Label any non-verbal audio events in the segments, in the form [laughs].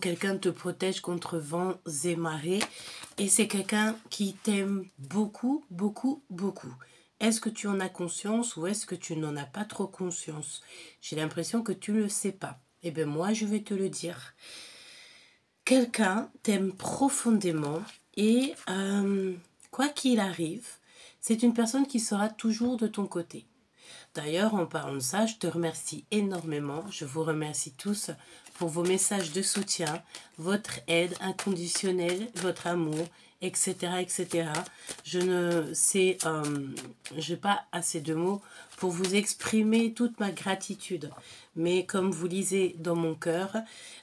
Quelqu'un te protège contre vents et marées. Et c'est quelqu'un qui t'aime beaucoup, beaucoup, beaucoup. Est-ce que tu en as conscience ou est-ce que tu n'en as pas trop conscience? J'ai l'impression que tu ne le sais pas. Eh bien, moi, je vais te le dire. Quelqu'un t'aime profondément et euh, quoi qu'il arrive, c'est une personne qui sera toujours de ton côté. D'ailleurs, en parlant de ça, je te remercie énormément. Je vous remercie tous pour vos messages de soutien, votre aide inconditionnelle, votre amour, etc. etc. Je ne sais, euh, n'ai pas assez de mots pour vous exprimer toute ma gratitude. Mais comme vous lisez dans mon cœur,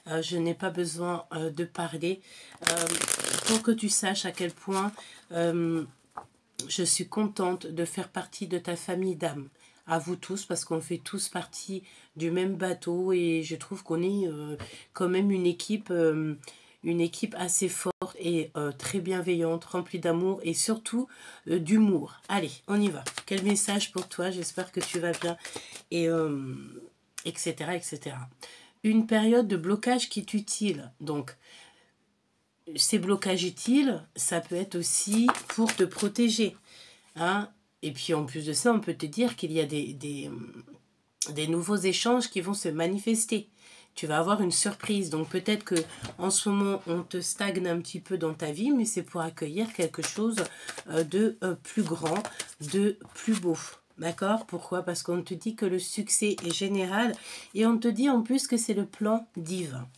euh, je n'ai pas besoin euh, de parler pour que tu saches à quel point je suis contente de faire partie de ta famille d'âme à vous tous parce qu'on fait tous partie du même bateau et je trouve qu'on est euh, quand même une équipe, euh, une équipe assez forte et euh, très bienveillante, remplie d'amour et surtout d'humour. Allez, on y va. Quel message pour toi? J'espère que tu vas bien et etc etc. Une période de blocage qui est utile. Donc ces blocages utiles, ça peut être aussi pour te protéger. Hein et puis en plus de ça, on peut te dire qu'il y a des, des, des, nouveaux échanges qui vont se manifester. Tu vas avoir une surprise. Donc peut-être que en ce moment, on te stagne un petit peu dans ta vie, mais c'est pour accueillir quelque chose euh, de euh, plus grand, de plus beau. D'accord? Pourquoi? Parce qu'on te dit que le succès est général et on te dit en plus que c'est le plan divin.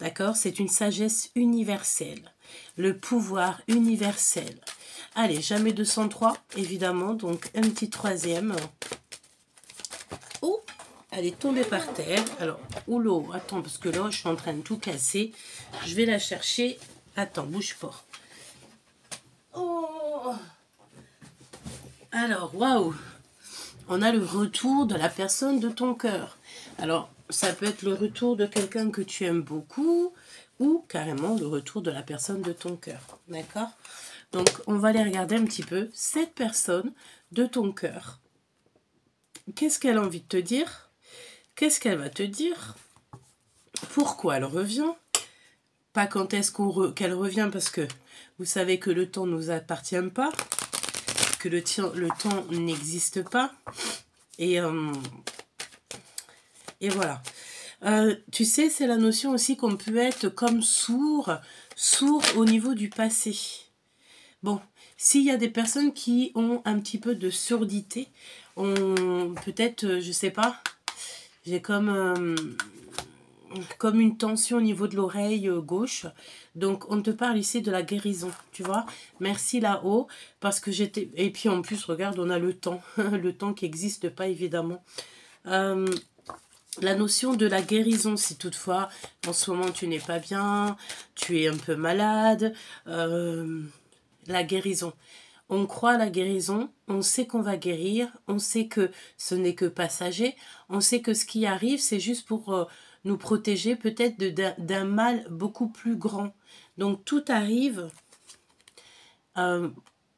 D'accord? C'est une sagesse universelle, le pouvoir universel. Allez, jamais 203, évidemment. Donc, un petit troisième. Oh, elle est tombée par terre. Alors, oulot, attends, parce que là, je suis en train de tout casser. Je vais la chercher. Attends, bouge pas. Oh Alors, waouh On a le retour de la personne de ton cœur. Alors, ça peut être le retour de quelqu'un que tu aimes beaucoup ou carrément le retour de la personne de ton cœur. D'accord? Donc, on va aller regarder un petit peu cette personne de ton cœur. Qu'est-ce qu'elle a envie de te dire? Qu'est-ce qu'elle va te dire? Pourquoi elle revient? Pas quand est-ce qu'elle revient parce que vous savez que le temps ne nous appartient pas, que le, temps n'existe pas. Et, euh, voilà. Euh, tu sais, c'est la notion aussi qu'on peut être comme sourd, sourd au niveau du passé. Bon, s'il y a des personnes qui ont un petit peu de surdité, on peut-être, euh, je sais pas, j'ai comme, euh, comme une tension au niveau de l'oreille euh, gauche. Donc, on te parle ici de la guérison, tu vois. Merci là-haut, parce que j'étais... Et puis, en plus, regarde, on a le temps. [laughs] le temps qui n'existe pas, évidemment. la notion de la guérison, si toutefois, en ce moment, tu n'es pas bien, tu es un peu malade la guérison. On croit la guérison, on sait qu'on va guérir, on sait que ce n'est que passager, on sait que ce qui arrive, c'est juste pour euh, nous protéger peut-être d'un mal beaucoup plus grand. Donc tout arrive euh,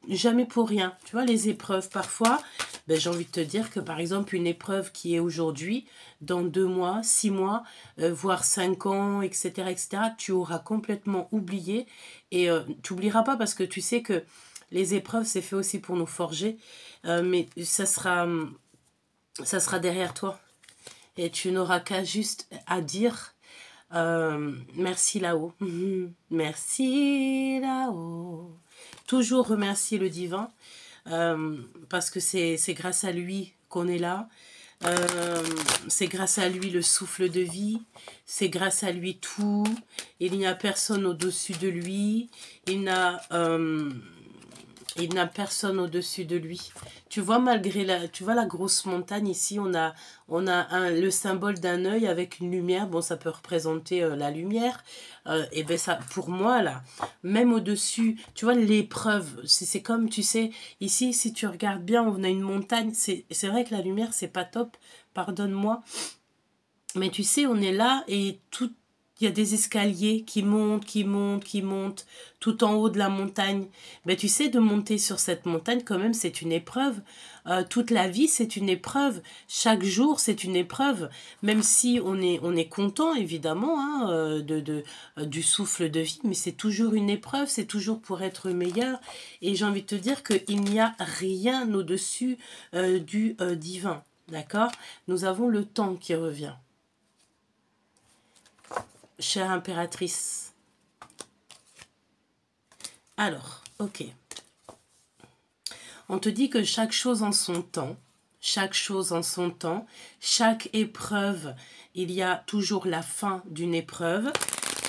jamais pour rien. Tu vois, les épreuves, parfois, ben, j'ai envie de te dire que par exemple, une épreuve qui est aujourd'hui, dans deux mois, six mois, euh, voire cinq ans, etc., etc., tu auras complètement oublié. Et euh, tu n'oublieras pas parce que tu sais que les épreuves, c'est fait aussi pour nous forger. Euh, mais ça sera, ça sera derrière toi. Et tu n'auras qu'à juste à dire merci là-haut. [laughs] merci là-haut. Toujours remercier le divin euh, parce que c'est grâce à lui qu'on est là. Euh, c'est grâce à lui le souffle de vie, c'est grâce à lui tout. Il n'y a personne au-dessus de lui. Il n'a euh, il n'a personne au-dessus de lui. Tu vois, malgré la, tu vois la grosse montagne ici, on a, on a un, le symbole d'un œil avec une lumière. Bon, ça peut représenter euh, la lumière. Euh, et ben ça, pour moi là, même au-dessus, tu vois l'épreuve. C'est comme, tu sais, ici, si tu regardes bien, on a une montagne. C'est vrai que la lumière, c'est pas top. Pardonne-moi. Mais tu sais, on est là et tout, il y a des escaliers qui montent, qui montent, qui montent tout en haut de la montagne. Mais tu sais, de monter sur cette montagne, quand même, c'est une épreuve. Euh, toute la vie, c'est une épreuve. Chaque jour, c'est une épreuve. Même si on est, on est content, évidemment, hein, euh, de, de euh, du souffle de vie, mais c'est toujours une épreuve, c'est toujours pour être meilleur. Et j'ai envie de te dire qu'il n'y a rien au-dessus du divin. D'accord? Nous avons le temps qui revient chère impératrice. Alors, ok. On te dit que chaque chose en son temps, chaque chose en son temps, chaque épreuve, il y a toujours la fin d'une épreuve.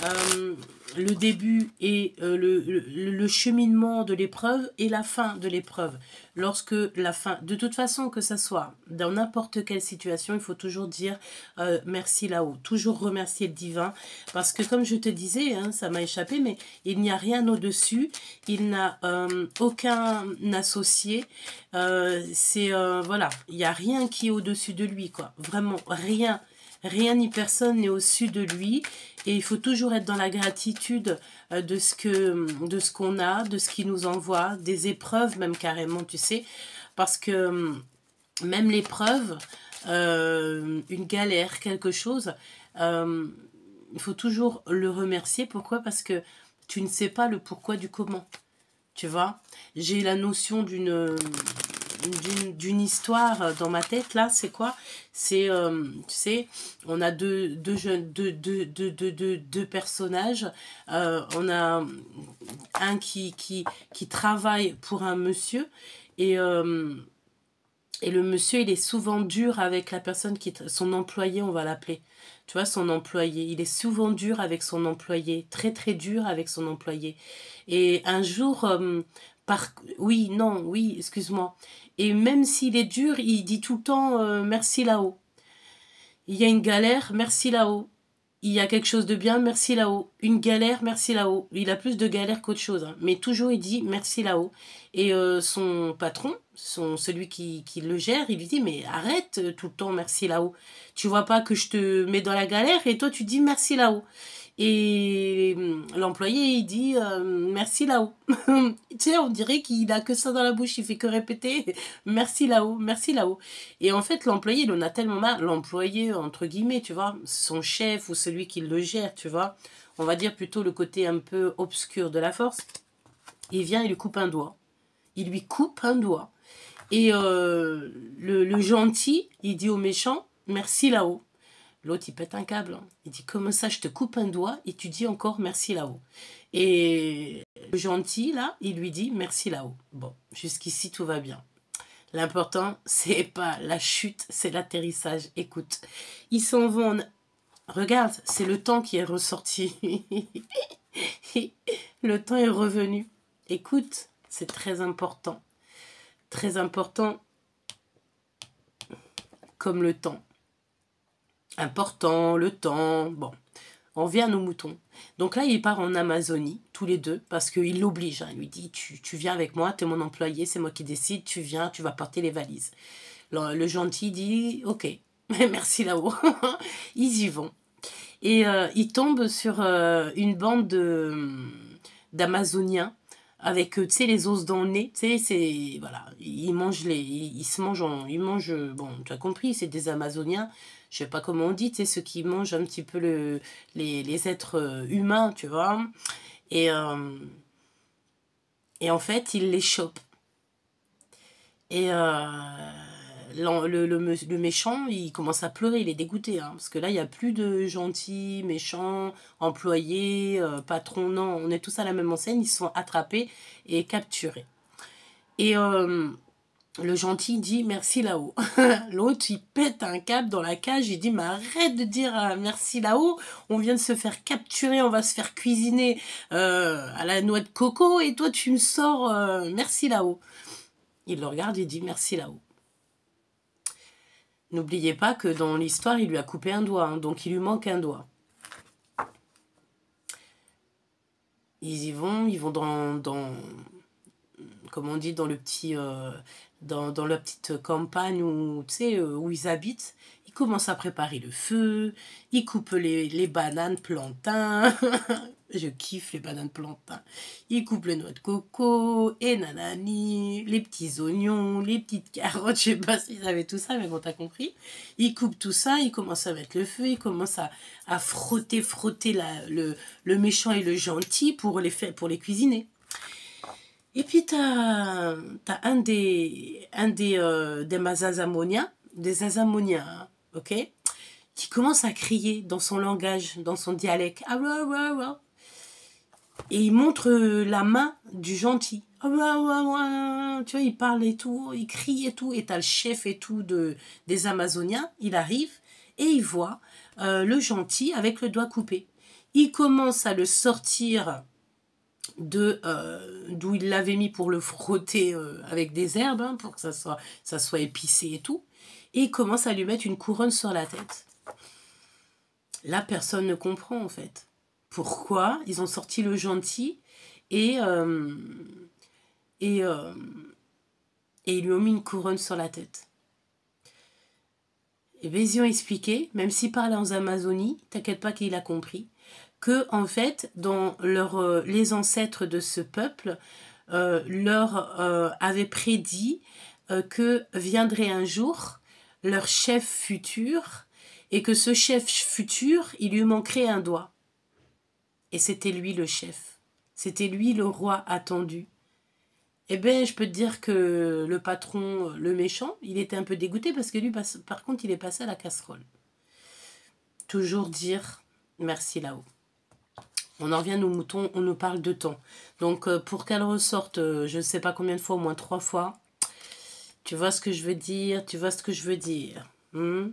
Euh, le début et euh, le, cheminement de l'épreuve et la fin de l'épreuve. Lorsque la fin, de toute façon que ce soit dans n'importe quelle situation, il faut toujours dire euh, merci là-haut, toujours remercier le divin, parce que comme je te disais, hein, ça m'a échappé, mais il n'y a rien au-dessus, il n'a aucun associé, c'est voilà, il n'y a rien qui est au-dessus de lui, quoi, vraiment rien. Rien ni personne n'est au-dessus de lui. Et il faut toujours être dans la gratitude euh, de ce que de ce qu'on a, de ce qu'il nous envoie, des épreuves même carrément, tu sais. Parce que hum, même l'épreuve, euh, une galère, quelque chose, euh, il faut toujours le remercier. Pourquoi? Parce que tu ne sais pas le pourquoi du comment. Tu vois? J'ai la notion d'une d'une histoire dans ma tête là c'est quoi? C'est euh, tu sais on a deux deux jeunes deux deux deux deux, deux, personnages. Euh, on a un qui qui qui travaille pour un monsieur et euh, et le monsieur il est souvent dur avec la personne qui son employé on va l'appeler. Tu vois son employé. Il est souvent dur avec son employé très très dur avec son employé. Et un jour par oui non oui excuse-moi et même s'il est dur, il dit tout le temps euh, merci là-haut. Il y a une galère, merci là-haut. Il y a quelque chose de bien, merci là-haut. Une galère, merci là-haut. Il a plus de galère qu'autre chose. Hein. Mais toujours, il dit merci là-haut. Et euh, son patron, son, celui qui, qui, le gère, il lui dit mais arrête euh, tout le temps merci là-haut. Tu vois pas que je te mets dans la galère? Et toi tu dis merci là-haut. Et hum, l'employé, il dit euh, merci là-haut. [laughs] tu sais, on dirait qu'il a que ça dans la bouche, il fait que répéter [laughs] merci là-haut, merci là-haut. Et en fait, l'employé, il en a tellement marre, l'employé, entre guillemets, tu vois, son chef ou celui qui le gère, tu vois, on va dire plutôt le côté un peu obscur de la force. Il vient, il lui coupe un doigt. Il lui coupe un doigt. Et euh, le, le gentil, il dit au méchant merci là-haut. L'autre, il pète un câble. Hein. Il dit Comment ça, je te coupe un doigt et tu dis encore merci là-haut Et le gentil, là, il lui dit merci là-haut. Bon, jusqu'ici, tout va bien. L'important, [laughs] c'est pas la chute, c'est l'atterrissage. Écoute, ils s'en vont. Regarde, c'est le temps qui est ressorti. [laughs] le temps est revenu. Écoute, c'est très important. Très important comme le temps important, le temps, bon. On vient à nos moutons. Donc là, il part en Amazonie, tous les deux, parce qu'il l'oblige. Hein. Il lui dit, tu, tu viens avec moi, tu es mon employé, c'est moi qui décide, tu viens, tu vas porter les valises. Le, gentil dit, ok, [laughs] merci là-haut. [laughs] ils y vont. Et euh, ils tombent sur euh, une bande d'Amazoniens avec euh, tu sais les os dans le nez tu sais c'est voilà ils mangent les ils, se mangent ils mangent bon tu as compris c'est des amazoniens je sais pas comment on dit, tu sais, ceux qui mangent un petit peu le, les, êtres euh, humains, tu vois. Et, euh, en fait, il les chope. Et euh, le, méchant, il commence à pleurer, il est dégoûté. Hein, parce que là, il n'y a plus de gentils, méchants, employés, patrons. Non, on est tous à la même enseigne. Ils sont attrapés et capturés. Et le gentil dit merci là-haut. [laughs] L'autre, il pète un câble dans la cage, il dit mais arrête de dire euh, merci là-haut, on vient de se faire capturer, on va se faire cuisiner euh, à la noix de coco et toi tu me sors euh, merci là-haut. Il le regarde et dit merci là-haut. N'oubliez pas que dans l'histoire, il lui a coupé un doigt, hein, donc il lui manque un doigt. Ils y vont, ils vont dans, dans on dit, dans le petit dans, dans la petite campagne où, euh, où ils habitent, ils commence à préparer le feu, il coupe les, les bananes plantains. [laughs] Je kiffe les bananes plantains. Il coupe les noix de coco, et nanani, les petits oignons, les petites carottes. [laughs] Je sais pas s'ils avaient tout ça, mais bon, t'as compris. Il coupe tout ça, il commence à mettre le feu, il commence à, à frotter, frotter la, le, le méchant et le gentil pour les, faire, pour les cuisiner. Et puis, tu as, un des, un des, euh, des des hein, ok qui commence à crier dans son langage, dans son dialecte. Ah. Et il montre la main du gentil. Ah. Tu vois, il parle et tout, il crie et tout. Et t'as le chef et tout de, des Amazoniens. Il arrive et il voit euh, le gentil avec le doigt coupé. Il commence à le sortir de euh, d'où il l'avait mis pour le frotter euh, avec des herbes, hein, pour que ça soit, épicé et tout. Et il commence à lui mettre une couronne sur la tête. Là, personne ne comprend en fait. Pourquoi ils ont sorti le gentil et, euh, et, et ils lui ont mis une couronne sur la tête. Et bien, expliqué, même s'il parlait en Amazonie, t'inquiète pas qu'il a compris, que en fait, dans euh, les ancêtres de ce peuple, leur avaient prédit que viendrait un jour leur chef futur et que ce chef futur, il lui manquerait un doigt. Et c'était lui le chef. C'était lui le roi attendu. Eh bien, je peux te dire que le patron, le méchant, il était un peu dégoûté parce que lui, par contre, il est passé à la casserole. Toujours dire merci là-haut. On en revient aux moutons, on nous parle de temps. Donc, euh, pour qu'elle ressorte, euh, je ne sais pas combien de fois, au moins trois fois, tu vois ce que je veux dire, tu vois ce que je veux dire. Hmm?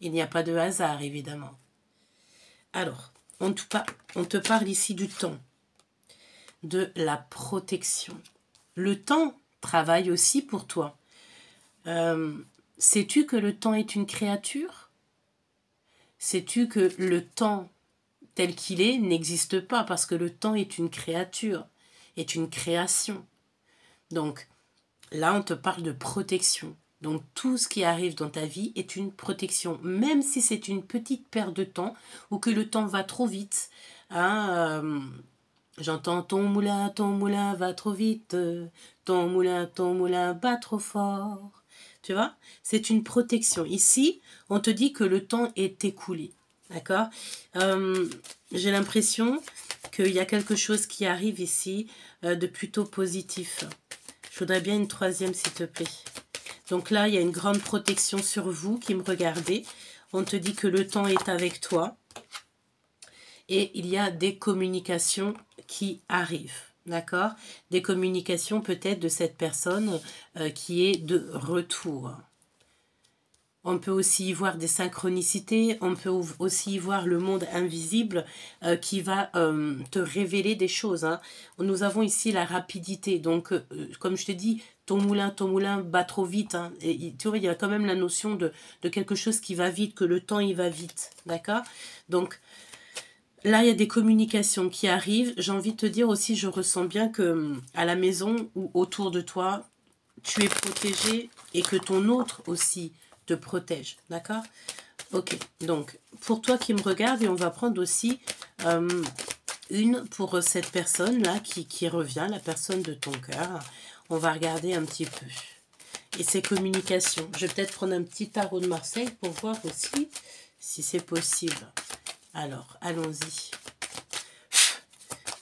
Il n'y a pas de hasard, évidemment. Alors, on te, parle ici du temps, de la protection. Le temps travaille aussi pour toi. Euh, sais-tu que le temps est une créature? Sais-tu que le temps tel qu'il est n'existe pas parce que le temps est une créature, est une création. Donc là, on te parle de protection. Donc tout ce qui arrive dans ta vie est une protection, même si c'est une petite perte de temps ou que le temps va trop vite. Hein, euh, j'entends ton moulin, ton moulin va trop vite, ton moulin, ton moulin va trop fort. Tu vois? C'est une protection. Ici, on te dit que le temps est écoulé. D'accord euh, J'ai l'impression qu'il y a quelque chose qui arrive ici euh, de plutôt positif. Je voudrais bien une troisième, s'il te plaît. Donc là, il y a une grande protection sur vous qui me regardez. On te dit que le temps est avec toi. Et il y a des communications qui arrivent. D'accord? Des communications peut-être de cette personne euh, qui est de retour. On peut aussi y voir des synchronicités, on peut aussi y voir le monde invisible euh, qui va euh, te révéler des choses. Hein. Nous avons ici la rapidité. Donc, comme je te dis, ton moulin, ton moulin bat trop vite. Hein. Tu vois, il y a quand même la notion de, quelque chose qui va vite, que le temps, il va vite. D'accord? Donc, là, il y a des communications qui arrivent. J'ai envie de te dire aussi, je ressens bien que à la maison ou autour de toi, tu es protégé et que ton autre aussi te protège. D'accord? Ok, donc, pour toi qui me regarde, et on va prendre aussi... Euh, une pour cette personne-là qui, qui revient, la personne de ton cœur on va regarder un petit peu. Et ces communications. Je vais peut-être prendre un petit tarot de Marseille pour voir aussi si c'est possible. Alors, allons-y.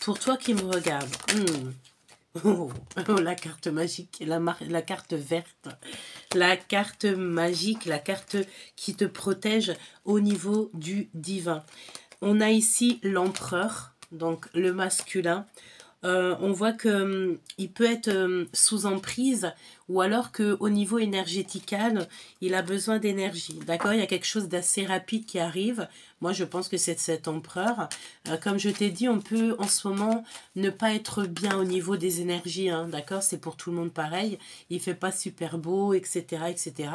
Pour toi qui me regarde. Hmm. Oh, [laughs] la carte magique, la, la carte verte. La carte magique, la carte qui te protège au niveau du divin. On a ici l'empereur, donc le masculin. Euh, on voit qu'il hum, peut être hum, sous emprise ou alors qu'au niveau énergétical, il a besoin d'énergie. D'accord? Il y a quelque chose d'assez rapide qui arrive. Moi, je pense que c'est cet empereur. Euh, comme je t'ai dit, on peut en ce moment ne pas être bien au niveau des énergies. Hein, D'accord? C'est pour tout le monde pareil. Il fait pas super beau, etc. etc.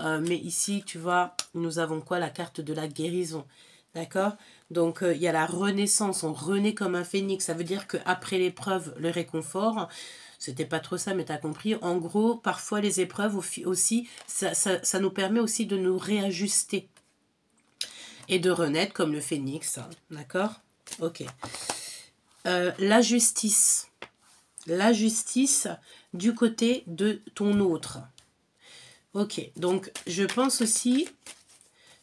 Euh, mais ici, tu vois, nous avons quoi? La carte de la guérison. D'accord? Donc, euh, il y a la renaissance, on renaît comme un phénix. Ça veut dire qu'après l'épreuve, le réconfort, C'était pas trop ça, mais tu as compris. En gros, parfois les épreuves aussi, ça, nous permet aussi de nous réajuster et de renaître comme le phénix. D'accord? Ok. Euh, la justice. La justice du côté de ton autre. Ok, donc je pense aussi,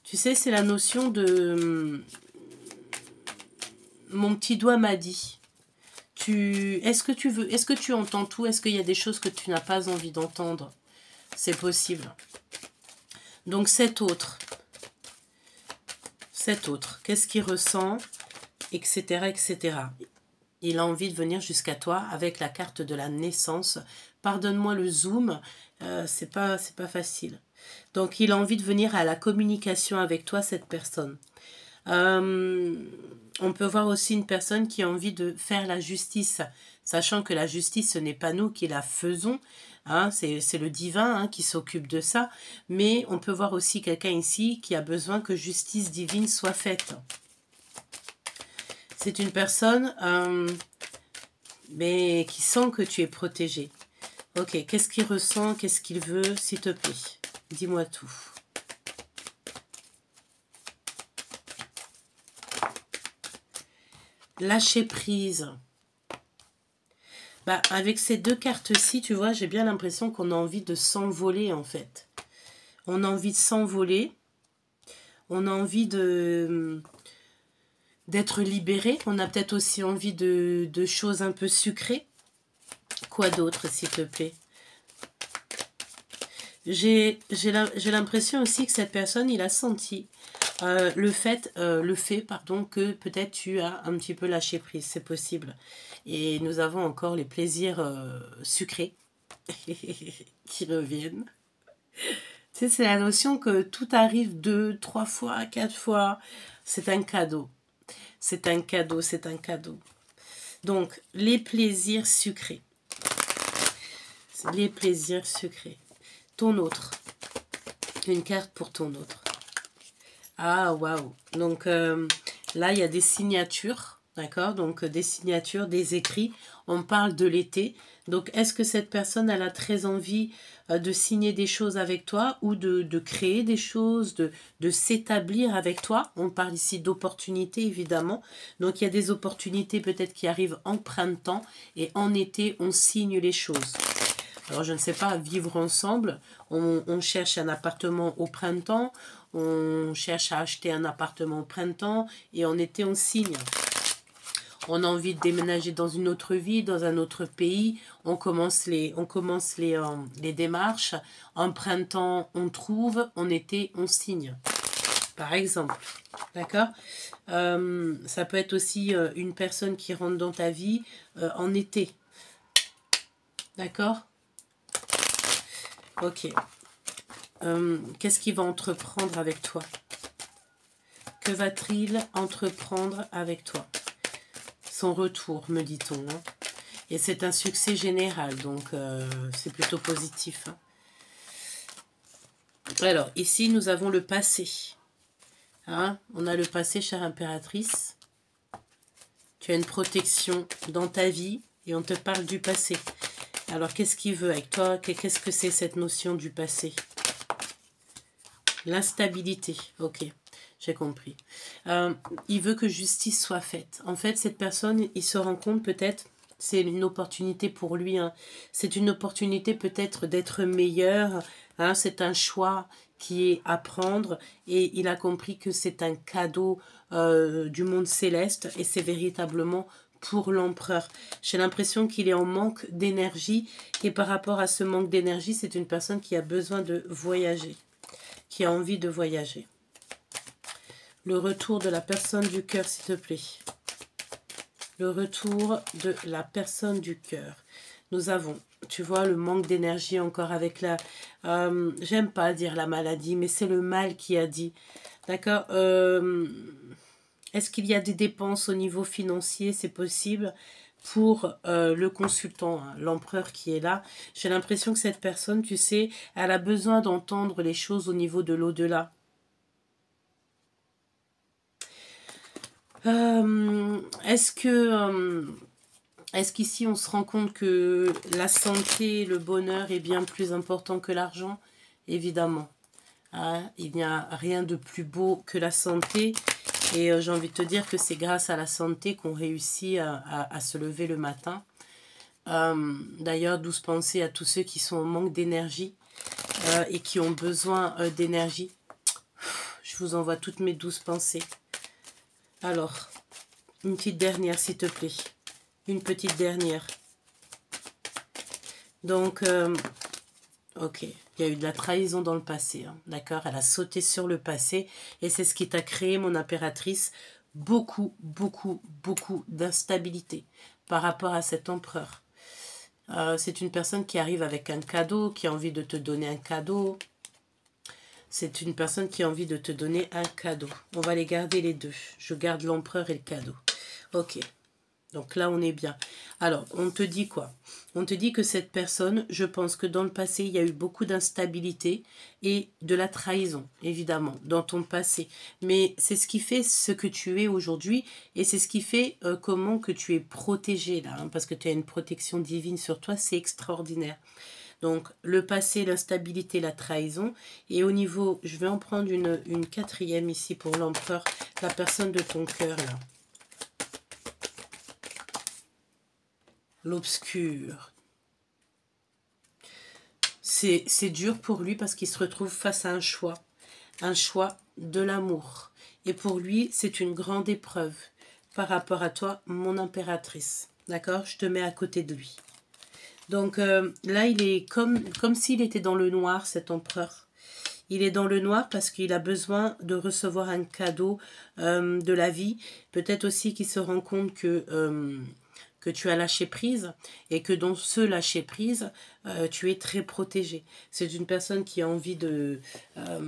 tu sais, c'est la notion de... Mon petit doigt m'a dit. Tu, est-ce que tu veux, est-ce que tu entends tout? Est-ce qu'il y a des choses que tu n'as pas envie d'entendre? C'est possible. Donc cet autre, cet autre, qu'est-ce qu'il ressent? Etc. Etc. Il a envie de venir jusqu'à toi avec la carte de la naissance. Pardonne-moi le zoom, euh, c'est pas c'est pas facile. Donc il a envie de venir à la communication avec toi cette personne. Euh, on peut voir aussi une personne qui a envie de faire la justice, sachant que la justice, ce n'est pas nous qui la faisons, hein, c'est le divin hein, qui s'occupe de ça, mais on peut voir aussi quelqu'un ici qui a besoin que justice divine soit faite. C'est une personne euh, mais qui sent que tu es protégé. Ok, qu'est-ce qu'il ressent, qu'est-ce qu'il veut, s'il te plaît Dis-moi tout. Lâcher prise. Bah, avec ces deux cartes-ci, tu vois, j'ai bien l'impression qu'on a envie de s'envoler, en fait. On a envie de s'envoler. On a envie de d'être libéré. On a peut-être aussi envie de, de, choses un peu sucrées. Quoi d'autre, s'il te plaît? J'ai l'impression aussi que cette personne, il a senti euh, le fait, euh, le fait pardon, que peut-être tu as un petit peu lâché prise, c'est possible. Et nous avons encore les plaisirs euh, sucrés [laughs] qui reviennent. C'est la notion que tout arrive deux, trois fois, quatre fois. C'est un cadeau. C'est un cadeau, c'est un cadeau. Donc, les plaisirs sucrés. Les plaisirs sucrés. Ton autre. Une carte pour ton autre. Ah, waouh. Donc euh, là, il y a des signatures. D'accord? Donc des signatures, des écrits. On parle de l'été. Donc est-ce que cette personne, elle a très envie euh, de signer des choses avec toi ou de, créer des choses, de, de s'établir avec toi? On parle ici d'opportunités, évidemment. Donc il y a des opportunités peut-être qui arrivent en printemps et en été, on signe les choses. Alors je ne sais pas, vivre ensemble, on, cherche un appartement au printemps, on cherche à acheter un appartement au printemps et en été on signe. On a envie de déménager dans une autre vie, dans un autre pays. On commence euh, les démarches. En printemps, on trouve. En été, on signe. Par exemple. D'accord? Euh, Ça peut être aussi euh, une personne qui rentre dans ta vie en été. D'accord? Ok. Euh, qu'est-ce qu'il va entreprendre avec toi? Que va-t-il entreprendre avec toi? Son retour, me dit-on. Hein. Et c'est un succès général, donc euh, c'est plutôt positif. Hein. Alors, ici, nous avons le passé. Hein on a le passé, chère impératrice. Tu as une protection dans ta vie et on te parle du passé. Alors, qu'est-ce qu'il veut avec toi? Qu'est-ce que c'est cette notion du passé? L'instabilité, ok, j'ai compris. Euh, il veut que justice soit faite. En fait, cette personne, il se rend compte peut-être, c'est une opportunité pour lui, hein. c'est une opportunité peut-être d'être meilleur, hein. c'est un choix qui est à prendre et il a compris que c'est un cadeau euh, du monde céleste et c'est véritablement pour l'empereur. J'ai l'impression qu'il est en manque d'énergie et par rapport à ce manque d'énergie, c'est une personne qui a besoin de voyager qui a envie de voyager. Le retour de la personne du cœur, s'il te plaît. Le retour de la personne du cœur. Nous avons, tu vois, le manque d'énergie encore avec la... Euh, j'aime pas dire la maladie, mais c'est le mal qui a dit. D'accord euh, Est-ce qu'il y a des dépenses au niveau financier? C'est possible pour euh, le consultant, hein, l'empereur qui est là, j'ai l'impression que cette personne, tu sais, elle a besoin d'entendre les choses au niveau de l'au-delà. Euh, est-ce que, euh, Est-ce qu'ici on se rend compte que la santé, le bonheur est bien plus important que l'argent? Évidemment. Hein, il n'y a rien de plus beau que la santé. Et euh, j'ai envie de te dire que c'est grâce à la santé qu'on réussit à, se lever le matin. Euh, d'ailleurs, douce pensée à tous ceux qui sont en manque d'énergie euh, et qui ont besoin d'énergie. Je vous envoie toutes mes douces pensées. Alors, une petite dernière, s'il te plaît. Une petite dernière. Donc, ok. Il y a eu de la trahison dans le passé, hein, d'accord? Elle a sauté sur le passé et c'est ce qui t'a créé, mon impératrice, beaucoup, beaucoup, beaucoup d'instabilité par rapport à cet empereur. Euh, c'est une personne qui arrive avec un cadeau, qui a envie de te donner un cadeau. C'est une personne qui a envie de te donner un cadeau. On va les garder les deux. Je garde l'empereur et le cadeau. Ok. Donc là, on est bien. Alors, on te dit quoi? On te dit que cette personne, je pense que dans le passé, il y a eu beaucoup d'instabilité et de la trahison, évidemment, dans ton passé. Mais c'est ce qui fait ce que tu es aujourd'hui et c'est ce qui fait euh, comment que tu es protégé là, hein, parce que tu as une protection divine sur toi, c'est extraordinaire. Donc, le passé, l'instabilité, la trahison. Et au niveau, je vais en prendre une, une quatrième ici pour l'empereur, la personne de ton cœur là. L'obscur. C'est dur pour lui parce qu'il se retrouve face à un choix, un choix de l'amour. Et pour lui, c'est une grande épreuve par rapport à toi, mon impératrice. D'accord? Je te mets à côté de lui. Donc euh, là, il est comme, s'il était dans le noir, cet empereur. Il est dans le noir parce qu'il a besoin de recevoir un cadeau euh, de la vie. Peut-être aussi qu'il se rend compte que euh, que tu as lâché prise et que dans ce lâcher prise, euh, tu es très protégé. C'est une personne qui a envie de... Euh,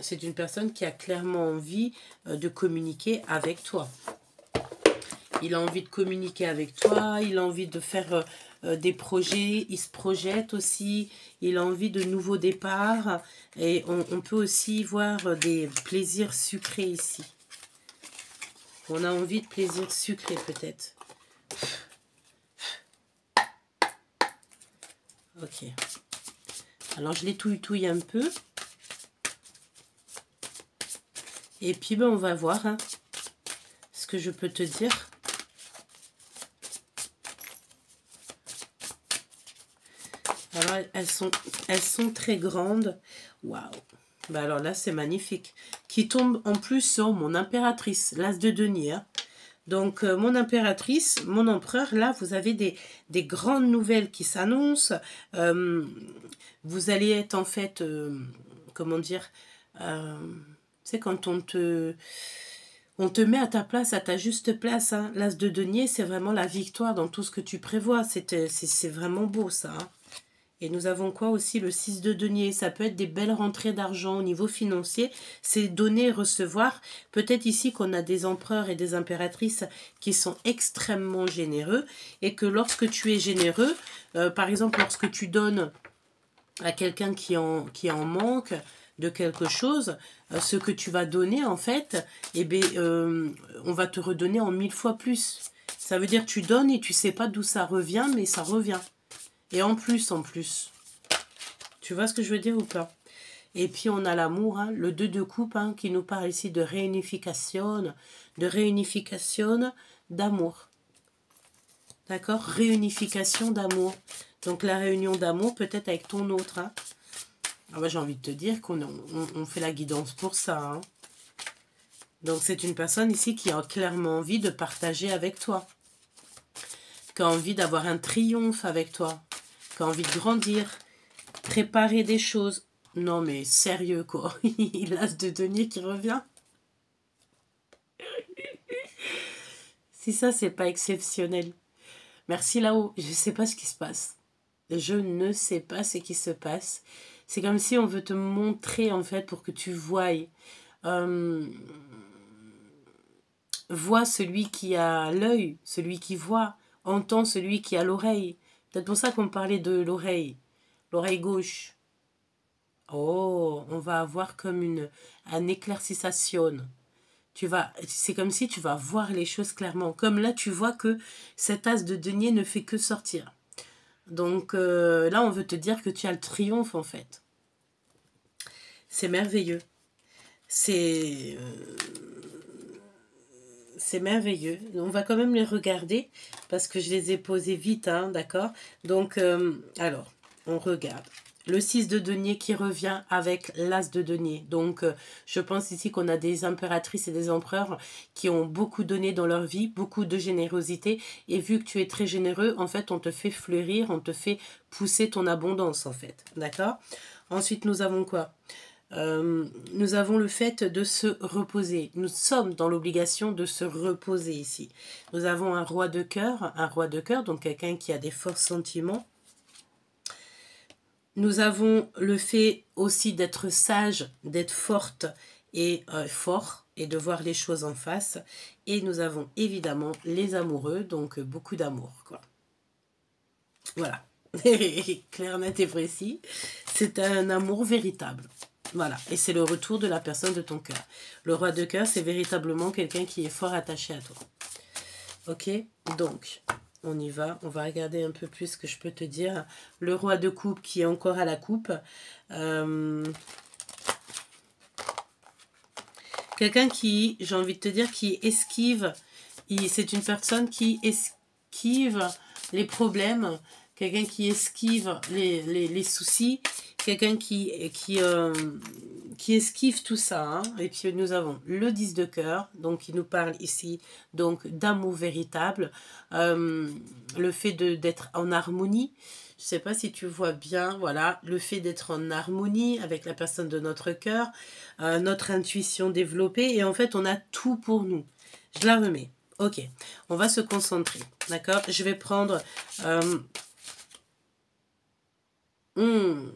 c'est une personne qui a clairement envie euh, de communiquer avec toi. Il a envie de communiquer avec toi, il a envie de faire des projets, il se projette aussi, il a envie de nouveaux départs et on, on peut aussi voir des plaisirs sucrés ici. On a envie de plaisirs sucrés peut-être. Ok. Alors, je les touille-touille un peu. Et puis, ben, on va voir hein, ce que je peux te dire. Alors, elles sont, très grandes. Waouh ben, Alors là, c'est magnifique. Qui tombe en plus sur mon impératrice, l'as de denier. Hein. Donc, euh, mon impératrice, mon empereur, là, vous avez des, grandes nouvelles qui s'annoncent. Euh, vous allez être, en fait, euh, comment dire, c'est quand on te, on te met à ta place, à ta juste place. Hein. L'as de denier, c'est vraiment la victoire dans tout ce que tu prévois. C'est vraiment beau, ça. Hein. Et nous avons quoi aussi Le 6 de denier? Ça peut être des belles rentrées d'argent au niveau financier. C'est donner recevoir. Peut-être ici qu'on a des empereurs et des impératrices qui sont extrêmement généreux. Et que lorsque tu es généreux, euh, par exemple lorsque tu donnes à quelqu'un qui en, qui en manque de quelque chose, euh, ce que tu vas donner en fait, eh bien, euh, on va te redonner en mille fois plus. Ça veut dire tu donnes et tu sais pas d'où ça revient, mais ça revient. Et en plus, en plus. Tu vois ce que je veux dire ou pas? Et puis on a l'amour, hein, le 2 de coupe, hein, qui nous parle ici de réunification, de réunification d'amour. D'accord? Réunification d'amour. Donc la réunion d'amour peut-être avec ton autre. Hein. Ah bah, J'ai envie de te dire qu'on on, fait la guidance pour ça. Donc c'est une personne ici qui a clairement envie de partager avec toi. Qui a envie d'avoir un triomphe avec toi qui envie de grandir, préparer des choses. Non mais sérieux quoi, [laughs] il a ce de denier qui revient. [laughs] si ça c'est pas exceptionnel. Merci là-haut, je ne sais pas ce qui se passe. Je ne sais pas ce qui se passe. C'est comme si on veut te montrer en fait pour que tu voyes. Euh, vois celui qui a l'œil, celui qui voit, entend celui qui a l'oreille. C'est pour ça qu'on parlait de l'oreille, l'oreille gauche. Oh, on va avoir comme une un éclaircissation. Tu vas, c'est comme si tu vas voir les choses clairement. Comme là, tu vois que cet as de denier ne fait que sortir. Donc euh, là, on veut te dire que tu as le triomphe en fait. C'est merveilleux. C'est euh, c'est merveilleux. On va quand même les regarder parce que je les ai posés vite, hein, d'accord? Donc, euh, alors, on regarde le 6 de denier qui revient avec l'as de denier. Donc, euh, je pense ici qu'on a des impératrices et des empereurs qui ont beaucoup donné dans leur vie, beaucoup de générosité. Et vu que tu es très généreux, en fait, on te fait fleurir, on te fait pousser ton abondance, en fait. D'accord? Ensuite, nous avons quoi? Euh, nous avons le fait de se reposer. Nous sommes dans l'obligation de se reposer ici. Nous avons un roi de cœur, un roi de cœur, donc quelqu'un qui a des forts sentiments. Nous avons le fait aussi d'être sage, d'être forte et euh, fort et de voir les choses en face. Et nous avons évidemment les amoureux, donc beaucoup d'amour. Voilà. [laughs] Clair, net et précis. C'est un amour véritable. Voilà. Et c'est le retour de la personne de ton cœur. Le roi de cœur, c'est véritablement quelqu'un qui est fort attaché à toi. Ok? Donc, on y va. On va regarder un peu plus ce que je peux te dire. Le roi de coupe qui est encore à la coupe. Euh, quelqu'un qui, j'ai envie de te dire, qui esquive. C'est une personne qui esquive les problèmes. Quelqu'un qui esquive les, les soucis quelqu'un qui, qui, euh, qui esquive tout ça. Hein. Et puis nous avons le 10 de cœur, donc qui nous parle ici donc d'amour véritable, euh, le fait d'être en harmonie. Je sais pas si tu vois bien, voilà, le fait d'être en harmonie avec la personne de notre cœur, euh, notre intuition développée, et en fait on a tout pour nous. Je la remets. Ok, on va se concentrer, d'accord? Je vais prendre... Hmm,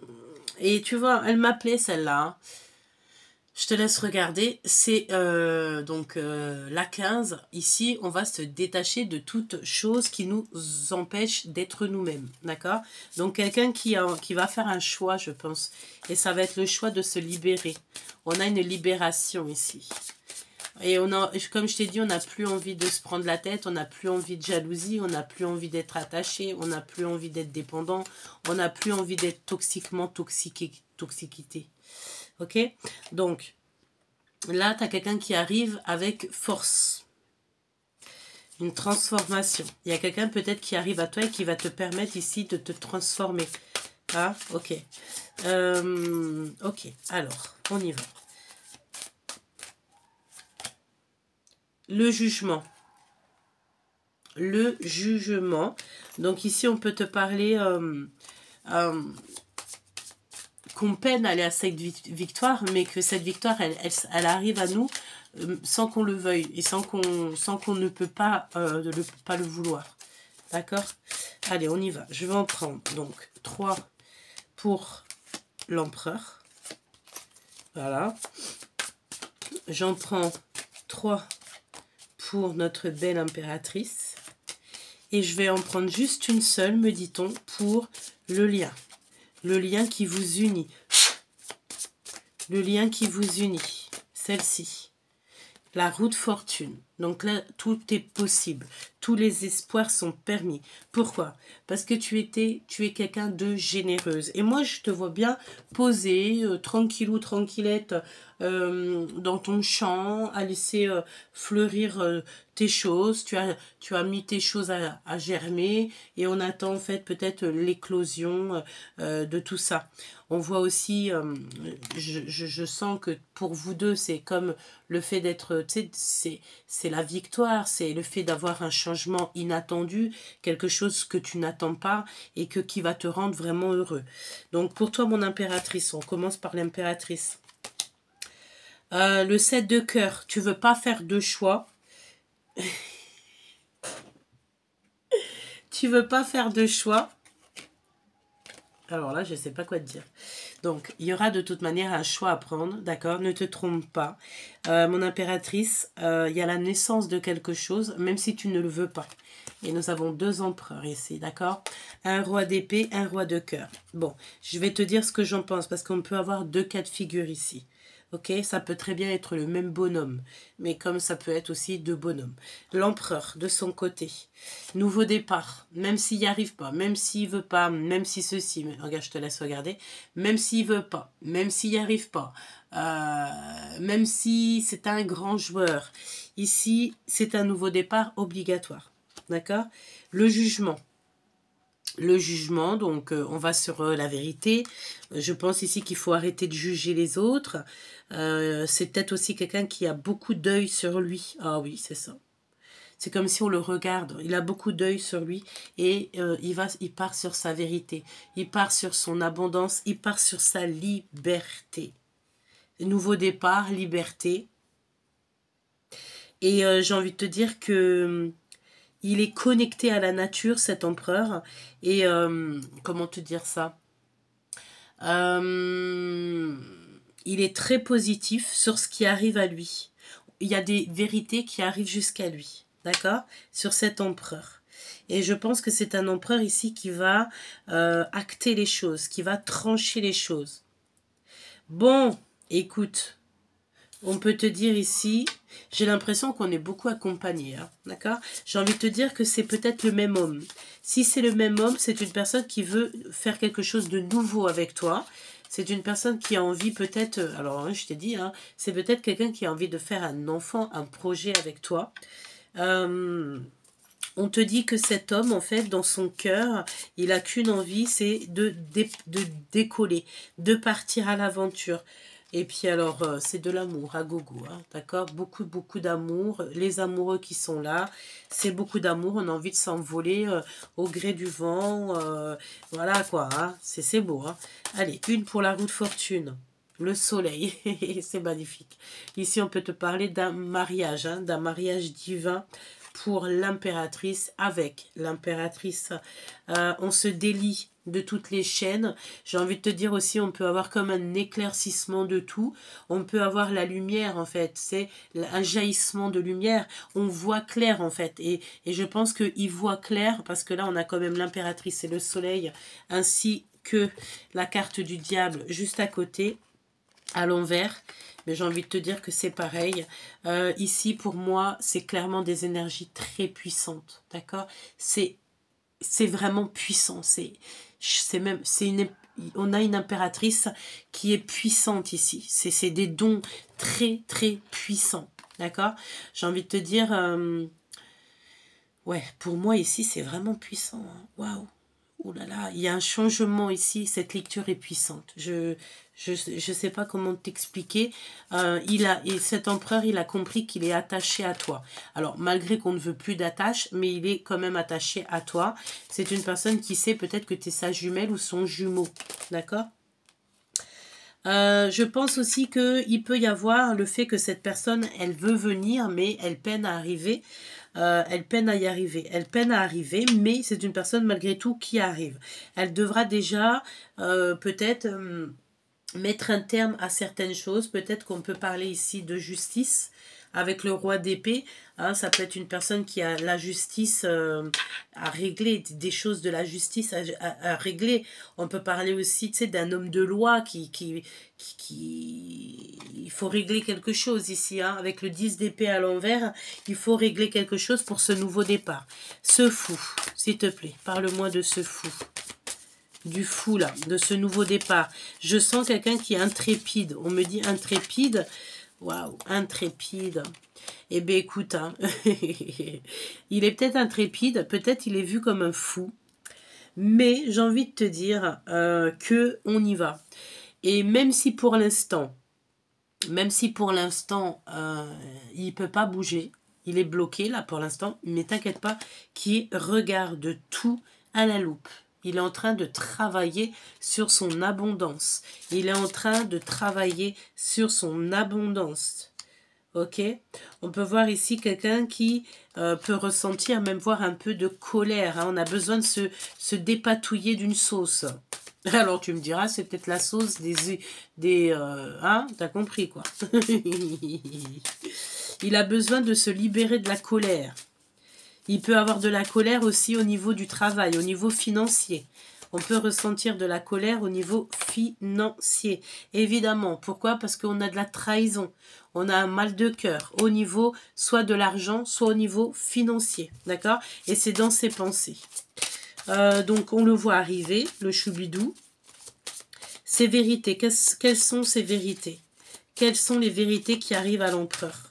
et tu vois, elle m'appelait celle-là. Hein. Je te laisse regarder. C'est euh, donc euh, la 15. Ici, on va se détacher de toute chose qui nous empêche d'être nous-mêmes. D'accord? Donc, quelqu'un qui, qui va faire un choix, je pense. Et ça va être le choix de se libérer. On a une libération ici. Et on a, comme je t'ai dit, on n'a plus envie de se prendre la tête, on n'a plus envie de jalousie, on n'a plus envie d'être attaché, on n'a plus envie d'être dépendant, on n'a plus envie d'être toxiquement toxiquité. Ok? Donc, là, tu as quelqu'un qui arrive avec force. Une transformation. Il y a quelqu'un peut-être qui arrive à toi et qui va te permettre ici de te transformer. Ah, ok. Euh, ok, alors, on y va. Le jugement. Le jugement. Donc ici, on peut te parler euh, euh, qu'on peine à aller à cette victoire, mais que cette victoire, elle, arrive à nous euh, sans qu'on le veuille et sans qu'on sans qu'on ne peut pas, le, vouloir. D'accord? Allez, on y va. Je vais en prendre donc 3 pour l'empereur. Voilà. J'en prends 3 pour notre belle impératrice. Et je vais en prendre juste une seule, me dit-on, pour le lien. Le lien qui vous unit. Le lien qui vous unit. Celle-ci. La route fortune. Donc là, tout est possible. Tous les espoirs sont permis. Pourquoi? Parce que tu étais, tu es quelqu'un de généreuse. Et moi, je te vois bien posé, euh, tranquillou, tranquillette, euh, dans ton champ, à laisser euh, fleurir euh, tes choses. Tu as, mis tes choses à, germer et on attend en fait peut-être l'éclosion de tout ça. On voit aussi, je, sens que pour vous deux, c'est comme le fait d'être, la victoire, c'est le fait d'avoir un changement inattendu, quelque chose que tu n'attends pas et que qui va te rendre vraiment heureux. Donc pour toi, mon impératrice, on commence par l'impératrice. Euh, le 7 de cœur, tu veux pas faire de choix. [laughs] tu veux pas faire de choix. Alors là, je ne sais pas quoi te dire. Donc, il y aura de toute manière un choix à prendre, d'accord? Ne te trompe pas. Euh, mon impératrice, euh, il y a la naissance de quelque chose, même si tu ne le veux pas. Et nous avons deux empereurs ici, d'accord? Un roi d'épée, un roi de cœur. Bon, je vais te dire ce que j'en pense, parce qu'on peut avoir deux cas de figure ici. Ok, ça peut très bien être le même bonhomme, mais comme ça peut être aussi deux bonhommes. L'empereur, de son côté, nouveau départ, même s'il n'y arrive pas, même s'il veut pas, même si ceci, regarde, je te laisse regarder, même s'il veut pas, même s'il n'y arrive pas, euh, même si c'est un grand joueur, ici, c'est un nouveau départ obligatoire. D'accord? Le jugement, le jugement, donc euh, on va sur euh, la vérité. Je pense ici qu'il faut arrêter de juger les autres. Euh, c'est peut-être aussi quelqu'un qui a beaucoup d'œil sur lui. Ah oui, c'est ça. C'est comme si on le regarde. Il a beaucoup d'œil sur lui et il, va, il part sur sa vérité. Il part sur son abondance. Il part sur sa liberté. Nouveau départ, liberté. Et j'ai envie de te dire que il est connecté à la nature, cet empereur. Et euh, comment te dire ça? Euh, Il est très positif sur ce qui arrive à lui. Il y a des vérités qui arrivent jusqu'à lui. D'accord? Sur cet empereur. Et je pense que c'est un empereur ici qui va euh, acter les choses, qui va trancher les choses. Bon, écoute, on peut te dire ici, j'ai l'impression qu'on est beaucoup accompagné, hein, d'accord? J'ai envie de te dire que c'est peut-être le même homme. Si c'est le même homme, c'est une personne qui veut faire quelque chose de nouveau avec toi. C'est une personne qui a envie peut-être, euh, alors hein, je t'ai dit, hein, c'est peut-être quelqu'un qui a envie de faire un enfant, un projet avec toi. Euh, on te dit que cet homme, en fait, dans son cœur, il a qu'une envie, c'est de décoller, de partir à l'aventure. Et puis alors, euh, c'est de l'amour à gogo, hein, d'accord? Beaucoup, beaucoup d'amour. Les amoureux qui sont là, c'est beaucoup d'amour. On a envie de s'envoler euh, au gré du vent. Euh, voilà quoi, hein. c'est beau. Hein. Allez, une pour la route fortune. Le soleil, [laughs] c'est magnifique. Ici, on peut te parler d'un mariage, d'un mariage divin pour l'impératrice avec l'impératrice. on se délie de toutes les chaînes. J'ai envie de te dire aussi, on peut avoir comme un éclaircissement de tout. On peut avoir la lumière, en fait. C'est un jaillissement de lumière. On voit clair, en fait. Et, et je pense qu'il voit clair, parce que là, on a quand même l'impératrice et le soleil, ainsi que la carte du diable juste à côté, à l'envers. Mais j'ai envie de te dire que c'est pareil. Euh, ici, pour moi, c'est clairement des énergies très puissantes. D'accord? C'est vraiment puissant. C'est même, une, on a une impératrice qui est puissante ici. C'est des dons très, très puissants. D'accord? J'ai envie de te dire, euh, ouais, pour moi ici, c'est vraiment puissant. Hein. Waouh Oh là là, il y a un changement ici, cette lecture est puissante. Je je ne sais pas comment t'expliquer. Euh, il a et cet empereur, il a compris qu'il est attaché à toi. Alors malgré qu'on ne veut plus d'attache, mais il est quand même attaché à toi. C'est une personne qui sait peut-être que tu es sa jumelle ou son jumeau, d'accord? Euh, je pense aussi qu'il peut y avoir le fait que cette personne, elle veut venir, mais elle peine à arriver. Euh, elle peine à y arriver. Elle peine à arriver, mais c'est une personne malgré tout qui arrive. Elle devra déjà euh, peut-être mettre un terme à certaines choses. Peut-être qu'on peut parler ici de justice avec le roi d'épée. Hein, ça peut être une personne qui a la justice euh, à régler, des choses de la justice à, régler. On peut parler aussi d'un homme de loi qui, qui, qui, Il faut régler quelque chose ici. Hein. Avec le 10 d'épée à l'envers, il faut régler quelque chose pour ce nouveau départ. Ce fou, s'il te plaît, parle-moi de ce fou du fou là, de ce nouveau départ. Je sens quelqu'un qui est intrépide. On me dit intrépide. Waouh, intrépide. Eh bien, écoute, hein. [laughs] il est peut-être intrépide, peut-être il est vu comme un fou, mais j'ai envie de te dire euh, que on y va. Et même si pour l'instant, même si pour l'instant, euh, il peut pas bouger, il est bloqué là pour l'instant, mais t'inquiète pas, qui regarde tout à la loupe. Il est en train de travailler sur son abondance. Il est en train de travailler sur son abondance. Ok On peut voir ici quelqu'un qui euh, peut ressentir, même voir un peu de colère. Hein. On a besoin de se, dépatouiller d'une sauce. [laughs] Alors tu me diras, c'est peut-être la sauce des... des euh, hein T'as compris quoi [laughs] Il a besoin de se libérer de la colère. Il peut avoir de la colère aussi au niveau du travail, au niveau financier. On peut ressentir de la colère au niveau financier. Évidemment, pourquoi? Parce qu'on a de la trahison, on a un mal de cœur au niveau soit de l'argent, soit au niveau financier. D'accord? Et c'est dans ses pensées. Euh, donc, on le voit arriver, le choubidou. Ces vérités, quelles sont ces vérités? Quelles sont les vérités qui arrivent à l'empereur?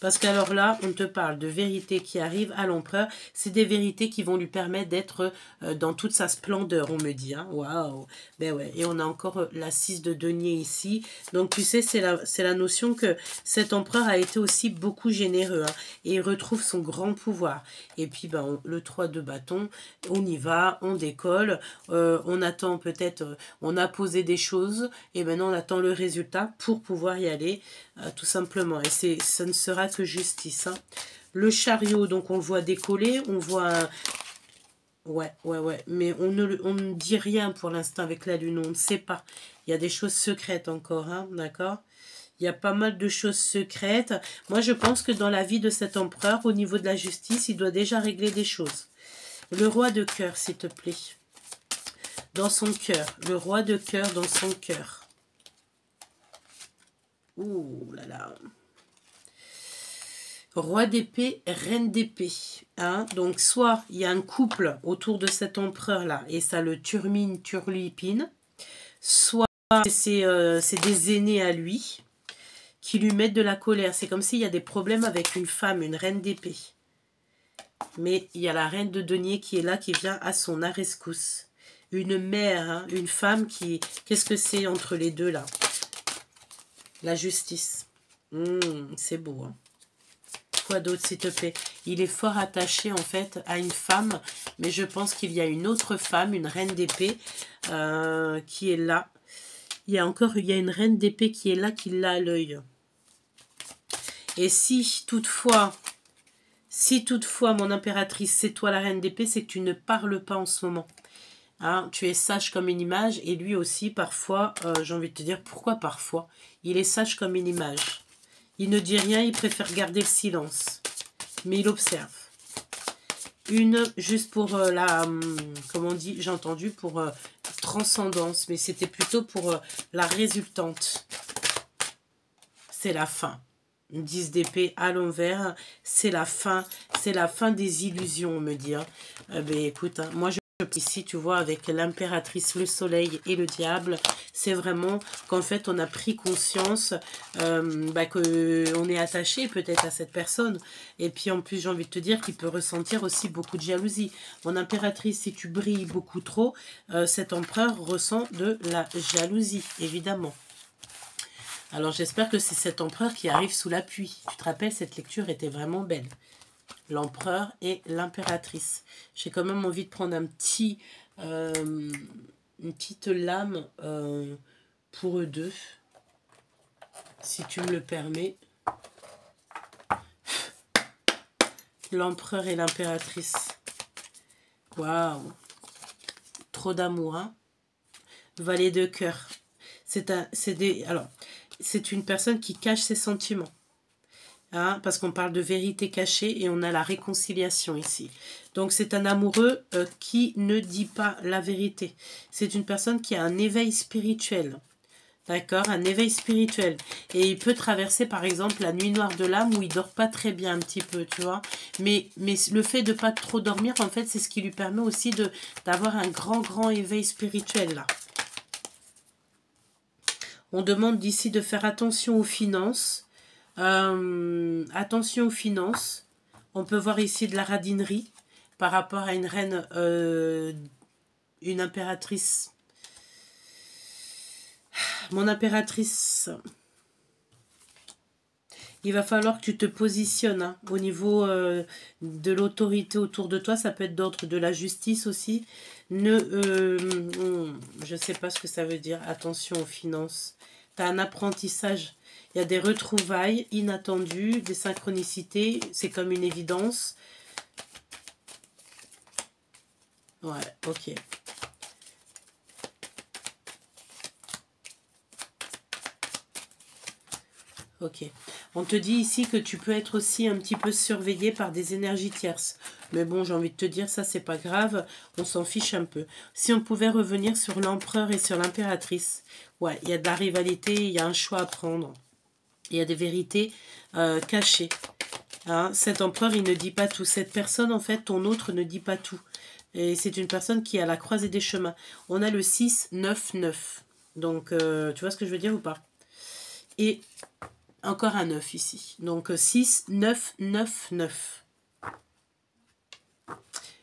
Parce qu'alors là, on te parle de vérités qui arrivent à l'empereur. C'est des vérités qui vont lui permettre d'être euh, dans toute sa splendeur, on me dit. Hein. Waouh Ben ouais. Et on a encore euh, la 6 de denier ici. Donc tu sais, c'est la, la notion que cet empereur a été aussi beaucoup généreux. Hein, et il retrouve son grand pouvoir. Et puis ben, le 3 de bâton, on y va, on décolle. Euh, on attend peut-être, on a posé des choses. Et maintenant on attend le résultat pour pouvoir y aller. Tout simplement. Et ça ne sera que justice. Hein. Le chariot, donc on le voit décoller, on voit... Ouais, ouais, ouais, mais on ne, on dit rien pour l'instant avec la lune, on ne sait pas. Il y a des choses secrètes encore, hein, d'accord? Il y a pas mal de choses secrètes. Moi, je pense que dans la vie de cet empereur, au niveau de la justice, il doit déjà régler des choses. Le roi de cœur, s'il te plaît. Dans son cœur. Le roi de cœur dans son cœur. Ouh là là. Roi d'épée, reine d'épée. Hein? Donc, soit il y a un couple autour de cet empereur-là et ça le turmine, turlipine. Soit euh, c'est des aînés à lui qui lui mettent de la colère. C'est comme s'il y a des problèmes avec une femme, une reine d'épée. Mais il y a la reine de denier qui est là, qui vient à son rescousse. Une mère, hein, une femme qui... Qu'est-ce que c'est entre les deux là? La justice. Mmh, c'est beau. Hein d'autre, s'il te plaît? Il est fort attaché, en fait, à une femme. Mais je pense qu'il y a une autre femme, une reine d'épée, euh, qui est là. Il y a encore il y a une reine d'épée qui est là, qui l'a à l'œil. Et si, toutefois, si toutefois, mon impératrice, c'est toi la reine d'épée, c'est que tu ne parles pas en ce moment. Hein, tu es sage comme une image et lui aussi, parfois, euh, j'ai envie de te dire pourquoi parfois, il est sage comme une image. Il ne dit rien, il préfère garder le silence. Mais il observe. Une, juste pour euh, la, hum, comment on dit, j'ai entendu, pour euh, transcendance. Mais c'était plutôt pour la résultante. C'est la fin. 10 d'épée à l'envers, c'est la fin, c'est la fin des illusions, on me dit. Hein. ben, écoute, hein, moi je Ici, tu vois, avec l'impératrice, le soleil et le diable, c'est vraiment qu'en fait, on a pris conscience euh, bah, qu'on est attaché peut-être à cette personne. Et puis, en plus, j'ai envie de te dire qu'il peut ressentir aussi beaucoup de jalousie. Mon impératrice, si tu brilles beaucoup trop, euh, cet empereur ressent de la jalousie, évidemment. Alors, j'espère que c'est cet empereur qui arrive sous la pluie. Tu te rappelles, cette lecture était vraiment belle l'empereur et l'impératrice. J'ai quand même envie de prendre un petit, euh, une petite lame euh, pour eux deux, si tu me le permets. L'empereur et l'impératrice. Waouh Trop d'amour, hein Valet de cœur. C'est un, des, alors, c'est une personne qui cache ses sentiments. Hein, parce qu'on parle de vérité cachée et on a la réconciliation ici. Donc c'est un amoureux euh, qui ne dit pas la vérité. C'est une personne qui a un éveil spirituel. D'accord? Un éveil spirituel. Et il peut traverser par exemple la nuit noire de l'âme où il dort pas très bien un petit peu, tu vois. Mais, mais le fait de pas trop dormir, en fait, c'est ce qui lui permet aussi d'avoir un grand, grand éveil spirituel là. On demande d'ici de faire attention aux finances euh, attention aux finances. On peut voir ici de la radinerie par rapport à une reine, euh, une impératrice. Mon impératrice, il va falloir que tu te positionnes hein, au niveau euh, de l'autorité autour de toi. Ça peut être d'ordre de la justice aussi. Ne, je ne sais pas ce que ça veut dire. Attention aux finances. Tu as un apprentissage il y a des retrouvailles inattendues, des synchronicités, c'est comme une évidence. Ouais, ok. Ok. On te dit ici que tu peux être aussi un petit peu surveillé par des énergies tierces. Mais bon, j'ai envie de te dire, ça, c'est pas grave. On s'en fiche un peu. Si on pouvait revenir sur l'empereur et sur l'impératrice. Ouais, il y a de la rivalité, il y a un choix à prendre. Il y a des vérités euh, cachées. Hein, cet empereur, il ne dit pas tout. Cette personne, en fait, ton autre ne dit pas tout. Et c'est une personne qui est à la croisée des chemins. On a le 6, 9, 9. Donc, euh, tu vois ce que je veux dire ou pas? Et encore un 9 ici. Donc, 6, 9, 9, 9.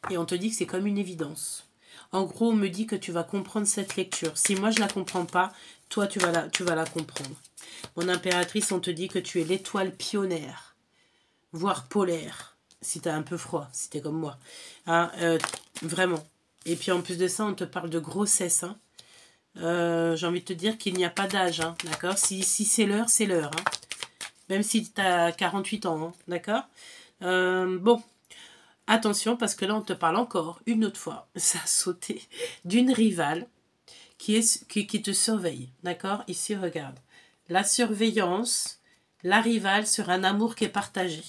Et on te dit que c'est comme une évidence. En gros, on me dit que tu vas comprendre cette lecture. Si moi, je ne la comprends pas, toi, tu vas la, tu vas la comprendre. Mon impératrice, on te dit que tu es l'étoile pionnière, voire polaire, si tu as un peu froid, si tu es comme moi. Hein, euh, vraiment. Et puis en plus de ça, on te parle de grossesse. Hein. Euh, j'ai envie de te dire qu'il n'y a pas d'âge, hein, d'accord? Si, c'est l'heure, c'est l'heure. Hein. Même si tu as 48 ans, d'accord? Euh, Bon, attention, parce que là, on te parle encore, une autre fois, [laughs] ça a sauté, d'une rivale qui, est, qui te surveille, d'accord? Ici, regarde. La surveillance, la rivale sur un amour qui est partagé.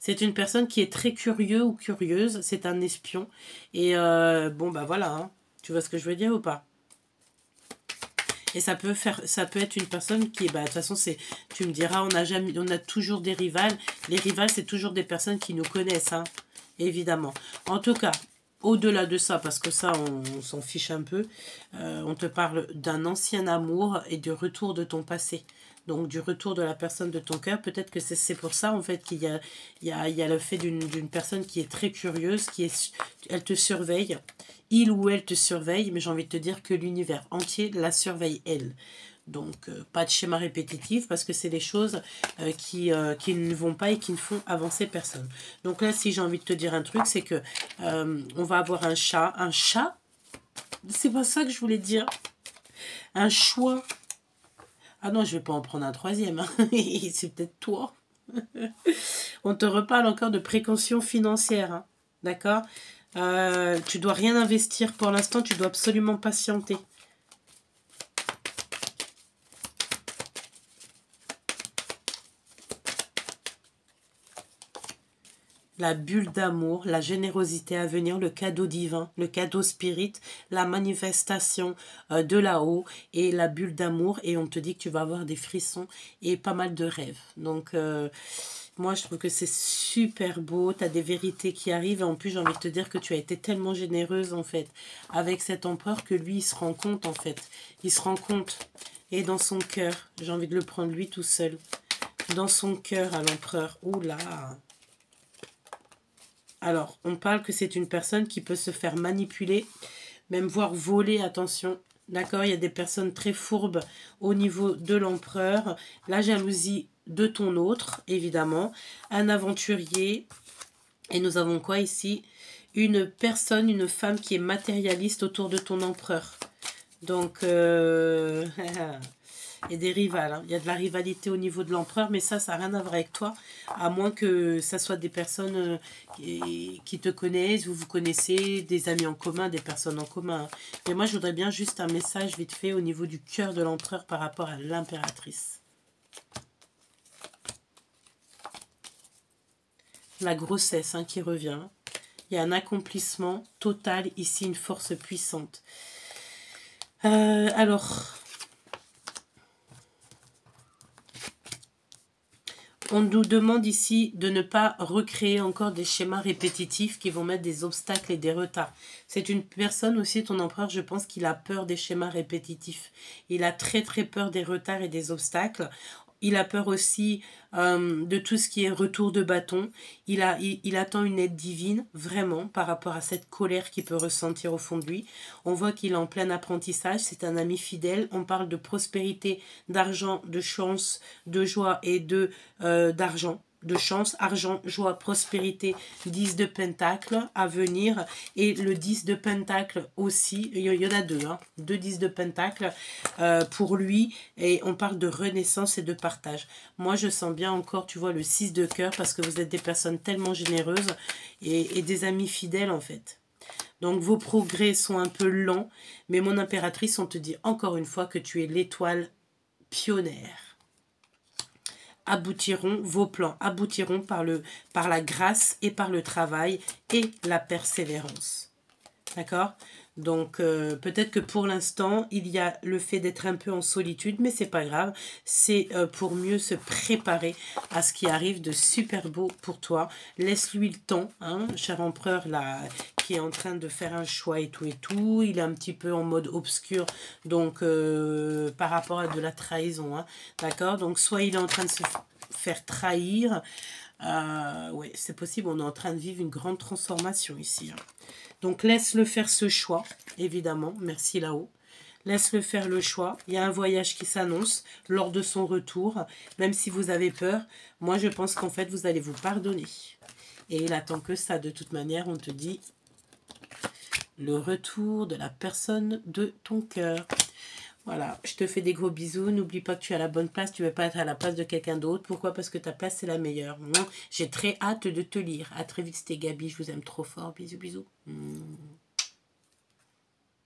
C'est une personne qui est très curieux ou curieuse, c'est un espion. Et euh, bon, bah voilà, hein. tu vois ce que je veux dire ou pas? Et ça peut faire, ça peut être une personne qui, bah, de toute façon, c'est, tu me diras, on a jamais, on a toujours des rivales. Les rivales, c'est toujours des personnes qui nous connaissent, hein, évidemment. En tout cas, au-delà de ça, parce que ça, on, s'en fiche un peu, euh, on te parle d'un ancien amour et du retour de ton passé donc du retour de la personne de ton cœur. Peut-être que c'est pour ça, en fait, qu'il y a, le fait d'une personne qui est très curieuse, qui est, elle te surveille. Il ou elle te surveille, mais j'ai envie de te dire que l'univers entier la surveille, elle. Donc, euh, pas de schéma répétitif parce que c'est des choses euh, qui, euh, qui ne vont pas et qui ne font avancer personne. Donc là, si j'ai envie de te dire un truc, c'est que on va avoir un chat. Un chat C'est pas ça que je voulais dire. Un choix ah non, je vais pas en prendre un troisième. Hein. [laughs] c'est peut-être toi. [laughs] On te reparle encore de précaution financière. Hein. D'accord? Euh, Tu dois rien investir pour l'instant. Tu dois absolument patienter. La bulle d'amour, la générosité à venir, le cadeau divin, le cadeau spirit, la manifestation euh, de là-haut et la bulle d'amour. Et on te dit que tu vas avoir des frissons et pas mal de rêves. Donc, euh, moi, je trouve que c'est super beau. Tu as des vérités qui arrivent. Et en plus, j'ai envie de te dire que tu as été tellement généreuse, en fait, avec cet empereur que lui, il se rend compte, en fait. Il se rend compte. Et dans son cœur, j'ai envie de le prendre lui tout seul. Dans son cœur à l'empereur. Oula alors, on parle que c'est une personne qui peut se faire manipuler, même voire voler, attention. D'accord Il y a des personnes très fourbes au niveau de l'empereur. La jalousie de ton autre, évidemment. Un aventurier. Et nous avons quoi ici? Une personne, une femme qui est matérialiste autour de ton empereur. Donc, euh, [laughs] et des rivales. Hein. Il y a de la rivalité au niveau de l'empereur, mais ça, ça n'a rien à voir avec toi, à moins que ça soit des personnes euh, qui, te connaissent, vous vous connaissez, des amis en commun, des personnes en commun. Hein. Mais moi, je voudrais bien juste un message vite fait au niveau du cœur de l'empereur par rapport à l'impératrice. La grossesse hein, qui revient. Il y a un accomplissement total ici, une force puissante. Euh, alors, On nous demande ici de ne pas recréer encore des schémas répétitifs qui vont mettre des obstacles et des retards. C'est une personne aussi, ton empereur, je pense qu'il a peur des schémas répétitifs. Il a très très peur des retards et des obstacles. Il a peur aussi euh, de tout ce qui est retour de bâton. Il, attend une aide divine, vraiment, par rapport à cette colère qu'il peut ressentir au fond de lui. On voit qu'il est en plein apprentissage. C'est un ami fidèle. On parle de prospérité, d'argent, de chance, de joie et euh, d'argent de chance, argent, joie, prospérité, 10 de pentacle à venir et le 10 de pentacle aussi, il y en a deux, hein, deux 10 de pentacle euh, pour lui et on parle de renaissance et de partage. Moi je sens bien encore, tu vois, le 6 de cœur parce que vous êtes des personnes tellement généreuses et, et des amis fidèles en fait. Donc vos progrès sont un peu lents, mais mon impératrice, on te dit encore une fois que tu es l'étoile pionnière aboutiront, vos plans aboutiront par, le, par la grâce et par le travail et la persévérance. D'accord? Donc euh, peut-être que pour l'instant, il y a le fait d'être un peu en solitude, mais c'est pas grave. C'est euh, pour mieux se préparer à ce qui arrive de super beau pour toi. Laisse-lui le temps, hein, cher empereur là, qui est en train de faire un choix et tout et tout. Il est un petit peu en mode obscur, donc euh, par rapport à de la trahison, hein, d'accord? Donc soit il est en train de se faire trahir. oui, c'est possible. On est en train de vivre une grande transformation ici. Hein. Donc laisse-le faire ce choix, évidemment. Merci là-haut. Laisse-le faire le choix. Il y a un voyage qui s'annonce lors de son retour. Même si vous avez peur, moi je pense qu'en fait vous allez vous pardonner. Et il attend que ça. De toute manière, on te dit le retour de la personne de ton cœur. Voilà, je te fais des gros bisous. N'oublie pas que tu es à la bonne place. Tu ne veux pas être à la place de quelqu'un d'autre. Pourquoi? Parce que ta place, c'est la meilleure. J'ai très hâte de te lire. À très vite, c'était Gabi. Je vous aime trop fort. Bisous, bisous.